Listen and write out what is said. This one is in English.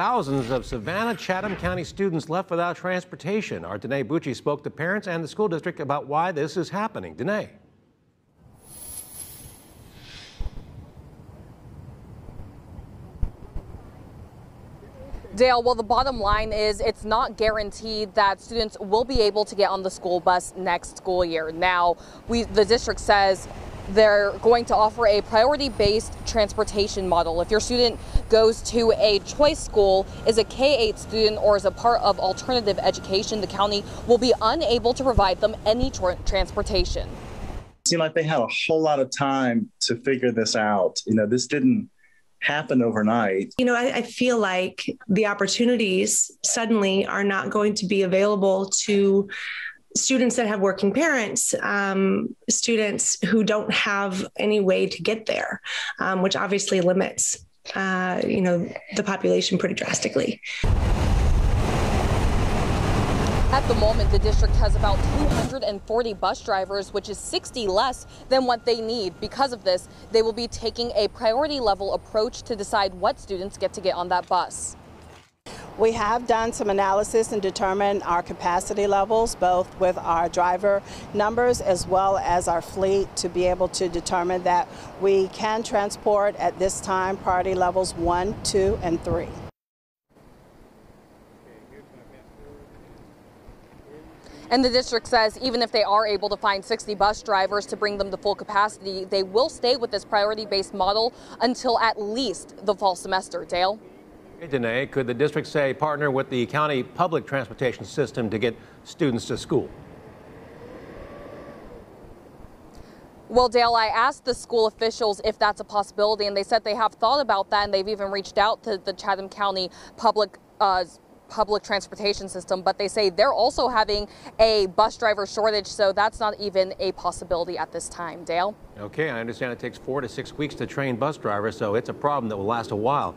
Thousands of Savannah Chatham County students left without transportation. Our Danae Bucci spoke to parents and the school district about why this is happening. Danae. Dale, well, the bottom line is it's not guaranteed that students will be able to get on the school bus next school year. Now, we, the district says they're going to offer a priority-based transportation model. If your student goes to a choice school, is a K-8 student, or is a part of alternative education, the county will be unable to provide them any tra transportation. It seemed like they had a whole lot of time to figure this out. You know, this didn't happen overnight. You know, I, I, feel like the opportunities suddenly are not going to be available to students that have working parents, um, students who don't have any way to get there, um, which obviously limits, uh, you know, the population pretty drastically. At the moment, the district has about 240 bus drivers, which is 60 less than what they need. Because of this, they will be taking a priority level approach to decide what students get to get on that bus. We have done some analysis and determined our capacity levels, both with our driver numbers as well as our fleet, to be able to determine that we can transport at this time priority levels one, two, and three. And the district says even if they are able to find 60 bus drivers to bring them to full capacity, they will stay with this priority-based model until at least the fall semester. Dale? Hey, Danae, could the district say partner with the county public transportation system to get students to school? Well, Dale, I asked the school officials if that's a possibility, and they said they have thought about that, and they've even reached out to the Chatham County public uh, public transportation system, but they say they're also having a bus driver shortage, so that's not even a possibility at this time. Dale? Okay, I understand it takes four to six weeks to train bus drivers, so it's a problem that will last a while.